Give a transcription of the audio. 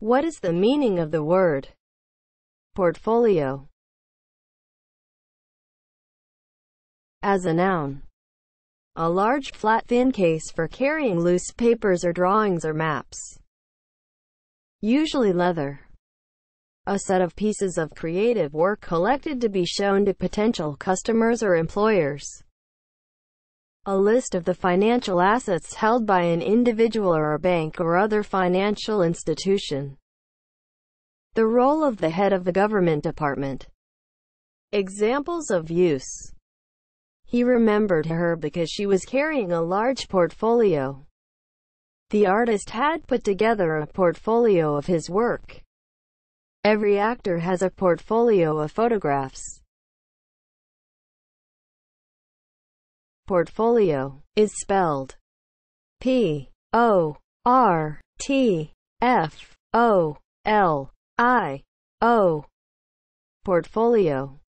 What is the meaning of the word portfolio? As a noun, a large flat thin case for carrying loose papers or drawings or maps. Usually leather. A set of pieces of creative work collected to be shown to potential customers or employers. A list of the financial assets held by an individual or a bank or other financial institution. The role of the head of the government department. Examples of use. He remembered her because she was carrying a large portfolio. The artist had put together a portfolio of his work. Every actor has a portfolio of photographs. Portfolio is spelled P O R T F O L I O. Portfolio